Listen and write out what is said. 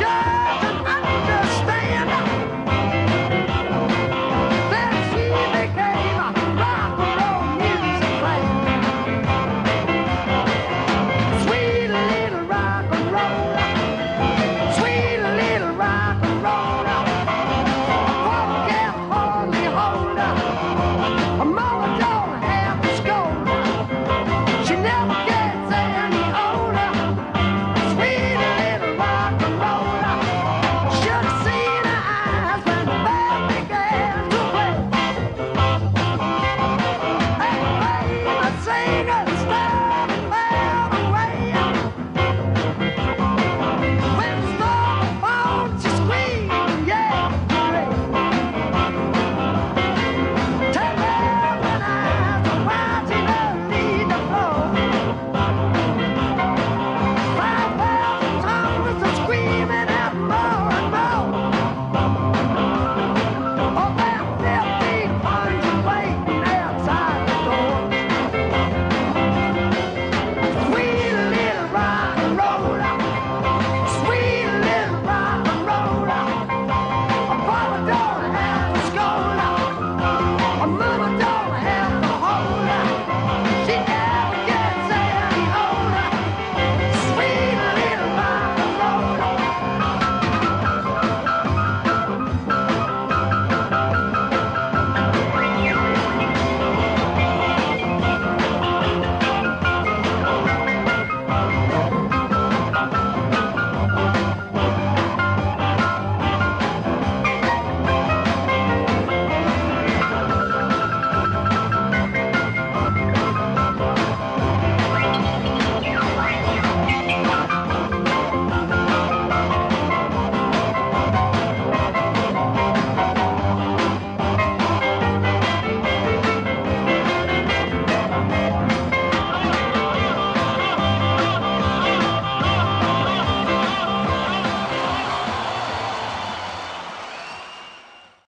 Joe!